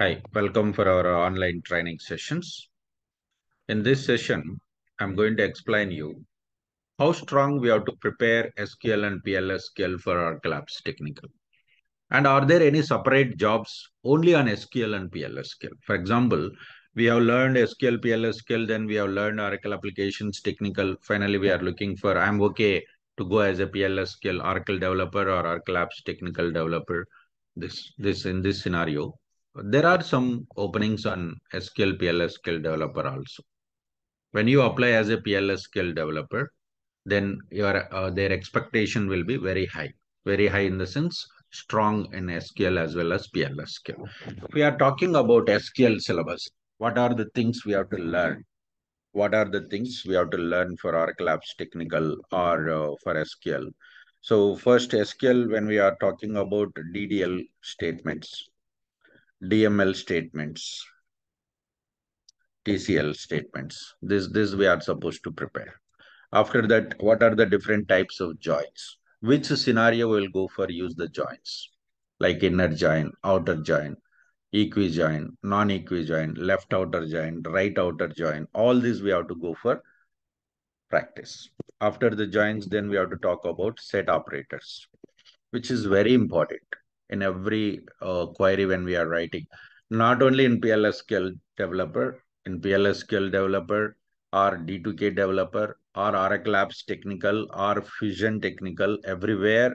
Hi, welcome for our online training sessions. In this session, I'm going to explain you how strong we have to prepare SQL and PLSQL for Oracle Apps technical. And are there any separate jobs only on SQL and PLSQL? For example, we have learned SQL, PLSQL, then we have learned Oracle applications technical. Finally, we are looking for, I'm okay to go as a PLSQL Oracle developer or Oracle Apps technical developer. This, this in this scenario, there are some openings on SQL PLSQL developer also. When you apply as a PLSQL developer, then your uh, their expectation will be very high. Very high in the sense strong in SQL as well as PLSQL. We are talking about SQL syllabus. What are the things we have to learn? What are the things we have to learn for Oracle Apps Technical or uh, for SQL? So first SQL, when we are talking about DDL statements, DML statements, TCL statements. This, this we are supposed to prepare. After that, what are the different types of joins? Which scenario will go for use the joins? Like inner join, outer join, equi join, non-equi join, left outer join, right outer join. All these we have to go for practice. After the joins, then we have to talk about set operators, which is very important in every uh, query when we are writing. Not only in PLSQL developer, in PLSQL developer or D2K developer or Oracle Apps technical or Fusion technical, everywhere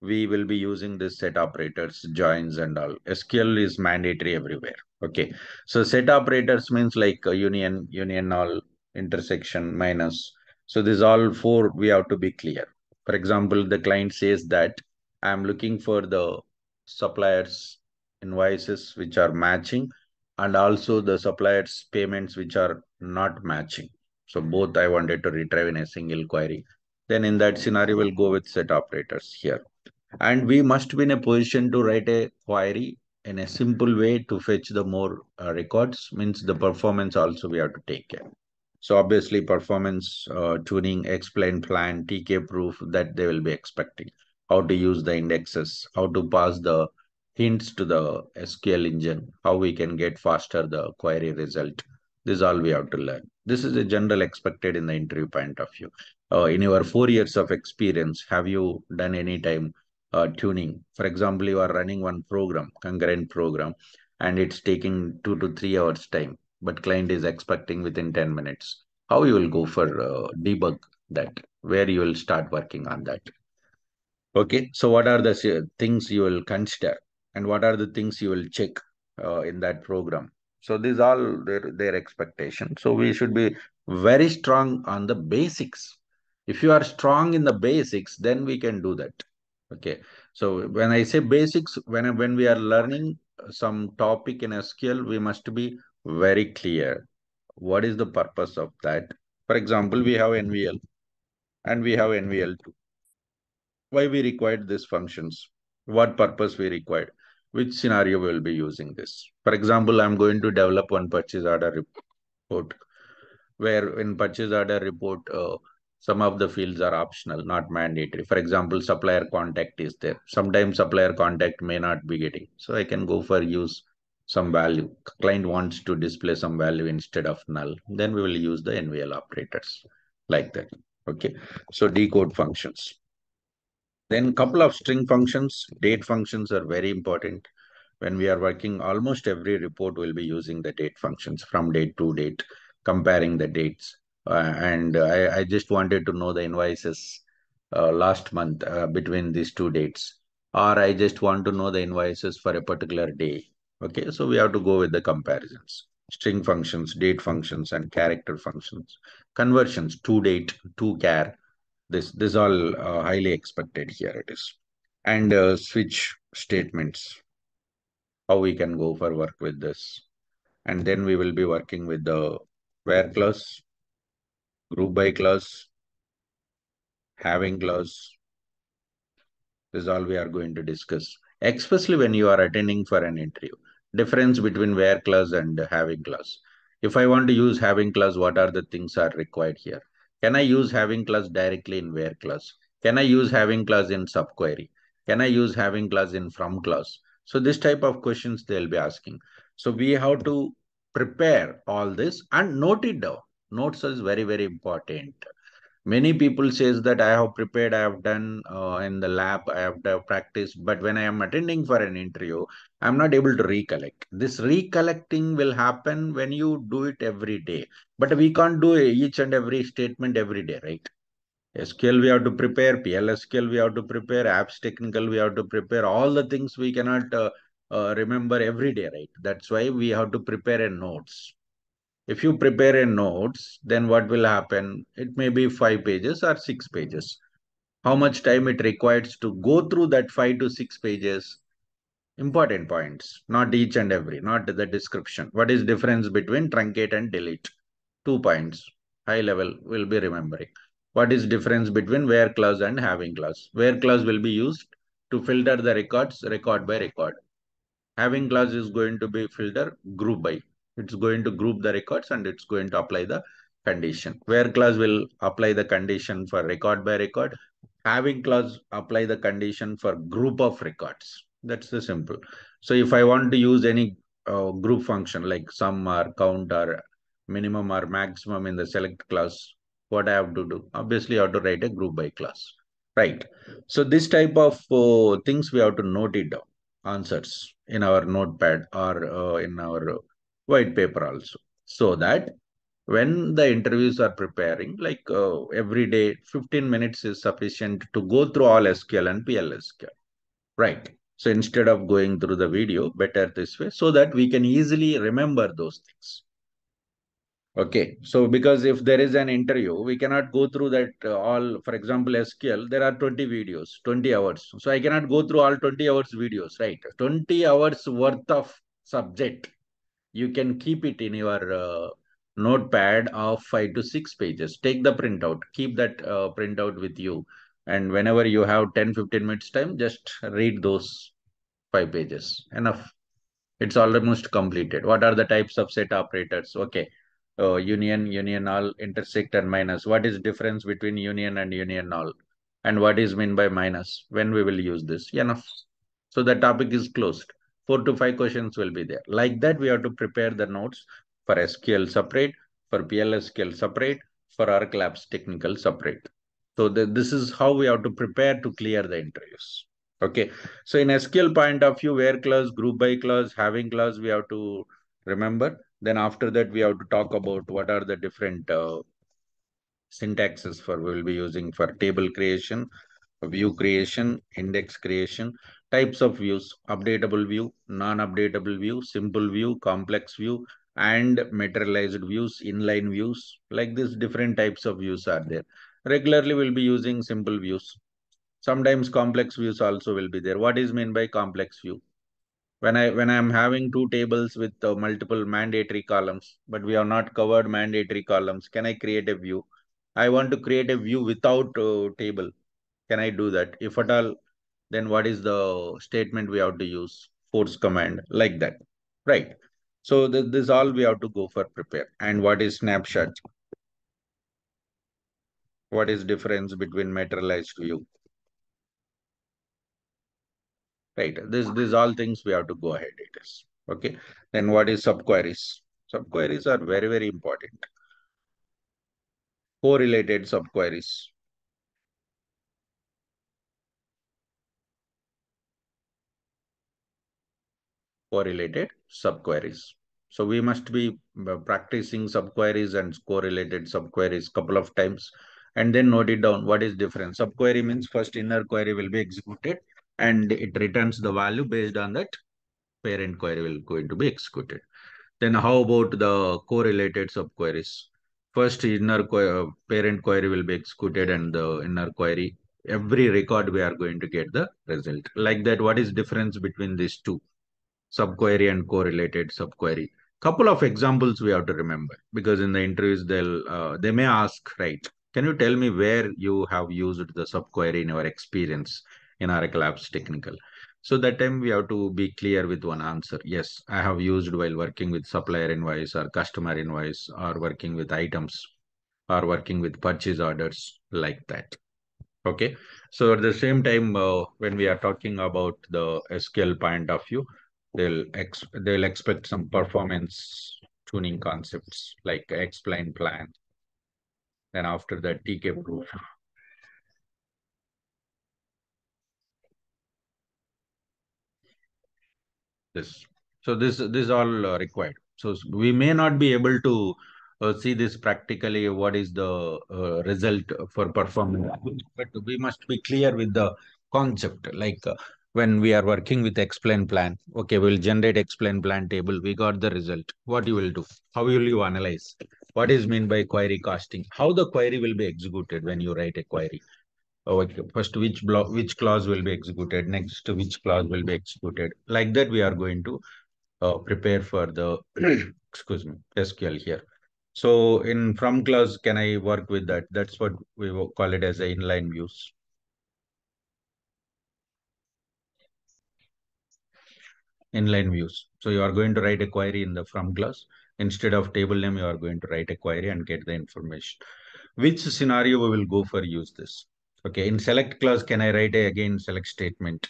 we will be using this set operators, joins and all. SQL is mandatory everywhere. Okay. So set operators means like union, union all, intersection, minus. So this all four we have to be clear. For example, the client says that I'm looking for the suppliers invoices which are matching and also the suppliers payments which are not matching. So both I wanted to retrieve in a single query. Then in that scenario, we'll go with set operators here. And we must be in a position to write a query in a simple way to fetch the more uh, records means the performance also we have to take care. So obviously performance uh, tuning, explain plan, TKPROF that they will be expecting. How to use the indexes, how to pass the hints to the SQL engine, how we can get faster the query result. This is all we have to learn. This is a general expected in the interview point of view. Uh, in your four years of experience, have you done any time uh, tuning? For example, you are running one program, concurrent program, and it's taking two to three hours time, but client is expecting within 10 minutes. How you will go for uh, debug that? Where you will start working on that? Okay, so what are the things you will consider and what are the things you will check uh, in that program? So these all their, their expectation. So we should be very strong on the basics. If you are strong in the basics, then we can do that. Okay. So when I say basics, when, when we are learning some topic in SQL, we must be very clear. What is the purpose of that? For example, we have NVL and we have NVL2. Why we required these functions? What purpose we required? Which scenario we will be using this? For example, I'm going to develop one purchase order report where in purchase order report, uh, some of the fields are optional, not mandatory. For example, supplier contact is there. Sometimes supplier contact may not be getting. So I can go for use some value. Client wants to display some value instead of null. Then we will use the NVL operators like that. Okay. So decode functions. Then couple of string functions, date functions are very important. When we are working, almost every report will be using the date functions from date to date, comparing the dates. Uh, and I, I, just wanted to know the invoices uh, last month uh, between these two dates. Or I just want to know the invoices for a particular day. Okay, so we have to go with the comparisons. String functions, date functions, and character functions. Conversions, to date, to char, this this all uh, highly expected. Here it is. And uh, switch statements. How we can go for work with this. And then we will be working with the where clause group by clause having clause. This is all we are going to discuss especially when you are attending for an interview. Difference between where clause and having clause. If i want to use having clause what are the things are required here can I use having clause directly in where clause? Can I use having clause in subquery? Can I use having clause in from clause? So this type of questions they'll be asking. So we have to prepare all this and note it down. Notes is very, very important many people says that i have prepared i have done uh, in the lab i have done practice but when i am attending for an interview i'm not able to recollect. This recollecting will happen when you do it every day but we can't do each and every statement every day right? Sql we have to prepare plsql we have to prepare apps technical we have to prepare all the things we cannot uh, uh, remember every day right? That's why we have to prepare a notes if you prepare a notes, then what will happen? It may be five pages or six hmm. pages. How much time it requires to go through that five to six pages? Important points, not each and every, not the description. What is difference between truncate and delete? Two points, high level will be remembering. What is difference between where clause and having clause? Where clause will be used to filter the records record by record. Having clause is going to be filter group by it's going to group the records and it's going to apply the condition. Where clause will apply the condition for record by record. Having clause apply the condition for group of records. That's the simple. So if I want to use any uh, group function like sum or count or minimum or maximum in the select clause, what I have to do? Obviously, I have to write a group by class. Right. So this type of uh, things we have to note it down, answers in our notepad or uh, in our white paper also. So that when the interviews are preparing like uh, every day 15 minutes is sufficient to go through all sql and plsql right. So instead of going through the video better this way so that we can easily remember those things. Okay. So because if there is an interview we cannot go through that uh, all for example sql there are 20 videos 20 hours. So i cannot go through all 20 hours videos right? 20 hours worth of subject you can keep it in your uh, notepad of five to six pages. Take the printout, keep that uh, printout with you. And whenever you have 10, 15 minutes time, just read those five pages. Enough. It's almost completed. What are the types of set operators? Okay. Uh, union, union all, intersect and minus. What is difference between union and union all? And what is mean by minus? When we will use this? Enough. So the topic is closed four to five questions will be there. Like that, we have to prepare the notes for SQL separate, for PLSQL separate, for Oracle Apps Technical separate. So the, this is how we have to prepare to clear the interviews. Okay. So in SQL point of view, where clause, group by clause, having clause, we have to remember. Then after that, we have to talk about what are the different uh, syntaxes for we will be using for table creation, view creation, index creation, types of views, updatable view, non-updatable view, simple view, complex view, and materialized views, inline views, like this different types of views are there. Regularly we'll be using simple views. Sometimes complex views also will be there. What is meant by complex view? When I when I am having two tables with uh, multiple mandatory columns, but we have not covered mandatory columns, can I create a view? I want to create a view without uh, table. Can I do that? If at all then what is the statement we have to use? Force command like that right? So th this all we have to go for prepare. And what is snapshot? What is difference between materialized view? Right this these all things we have to go ahead it is okay? Then what is subqueries subqueries are very very important. Correlated subqueries correlated subqueries. So we must be uh, practicing subqueries and correlated subqueries couple of times and then note it down. What is different? Subquery means first inner query will be executed and it returns the value based on that parent query will going to be executed. Then how about the correlated subqueries? First inner uh, parent query will be executed and the inner query every record we are going to get the result. Like that, what is difference between these two? Subquery and correlated subquery. Couple of examples we have to remember because in the interviews they'll uh, they may ask, right? Can you tell me where you have used the subquery in your experience in Oracle Apps Technical? So that time we have to be clear with one answer. Yes, I have used while working with supplier invoice or customer invoice or working with items or working with purchase orders like that. Okay. So at the same time, uh, when we are talking about the SQL point of view, they'll ex they'll expect some performance tuning concepts like explain plan. Then after that, TKPROF. This. So this this all uh, required. So we may not be able to uh, see this practically. What is the uh, result for performance? But we must be clear with the concept. Like uh, when we are working with explain plan, okay, we'll generate explain plan table. We got the result. What you will do? How will you analyze? What is mean by query casting? How the query will be executed when you write a query? okay, first which block which clause will be executed next to which clause will be executed like that we are going to uh, prepare for the excuse me sql here so in from clause can i work with that that's what we call it as a inline views inline views so you are going to write a query in the from clause instead of table name you are going to write a query and get the information which scenario we will go for use this okay in select clause can i write a again select statement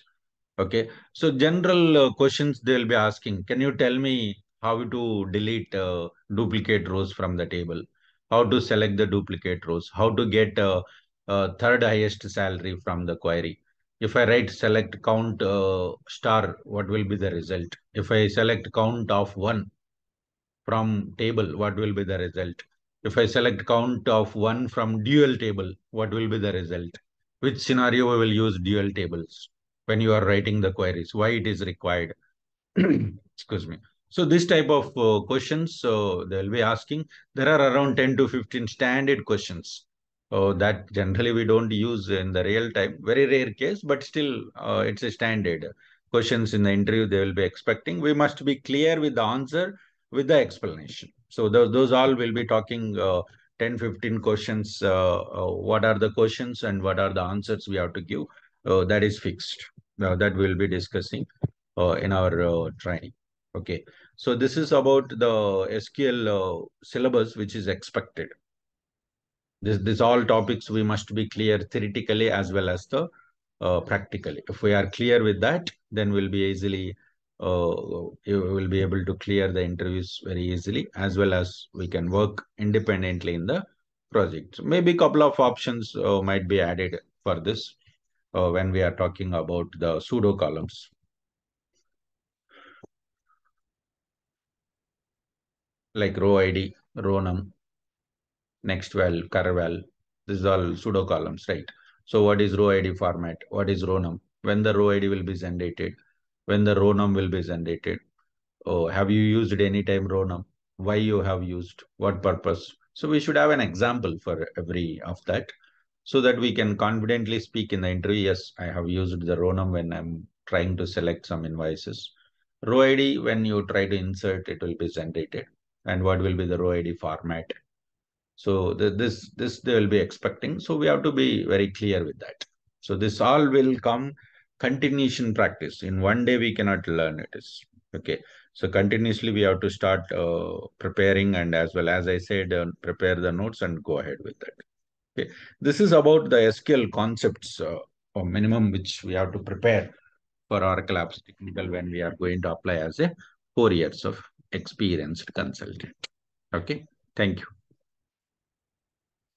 Okay, so general uh, questions they'll be asking. Can you tell me how to delete uh, duplicate rows from the table? How to select the duplicate rows? How to get uh, uh, third highest salary from the query? If I write select count uh, star, what will be the result? If I select count of one from table, what will be the result? If I select count of one from dual table, what will be the result? Which scenario we will use dual tables? when you are writing the queries, why it is required. Excuse me. So this type of uh, questions, uh, they'll be asking. There are around 10 to 15 standard questions uh, that generally we don't use in the real time. Very rare case, but still uh, it's a standard questions in the interview they will be expecting. We must be clear with the answer with the explanation. So those, those all will be talking uh, 10, 15 questions. Uh, uh, what are the questions and what are the answers we have to give? Uh, that is fixed uh, that we'll be discussing uh, in our training. Okay, so this is about the SQL syllabus which is expected. This, this all topics we must be clear theoretically as well as the uh, practically. If we are clear with that, then we'll be easily uh, will be able to clear the interviews very easily as well as we can work independently in the project. Maybe a couple of options uh, might be added for this uh, when we are talking about the pseudo columns. Like row ID, row num, next cur val. This is all pseudo columns, right? So what is row ID format? What is row num? When the row ID will be generated? When the row num will be generated? Oh, have you used any time row num? Why you have used? What purpose? So we should have an example for every of that so that we can confidently speak in the interview. Yes, I have used the row num when I'm trying to select some invoices. Row ID, when you try to insert, it will be generated. And what will be the row ID format? So the, this, this they will be expecting. So we have to be very clear with that. So this all will come continuation practice. In one day, we cannot learn it. Is okay. So continuously, we have to start uh, preparing and as well as I said, uh, prepare the notes and go ahead with that. Okay. This is about the SQL concepts uh, or minimum which we have to prepare for Oracle Apps Technical when we are going to apply as a four years of experienced consultant. Okay. Thank you.